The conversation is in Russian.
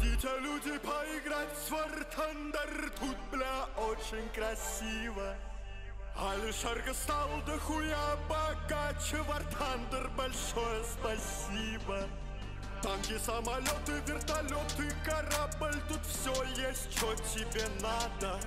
Приходите, люди, поиграть в War Thunder. Тут, бля, очень красиво. Алишарка стал дохуя богаче. War Thunder, большое спасибо. Танки, самолеты, вертолеты, корабль. Тут все есть, что тебе надо.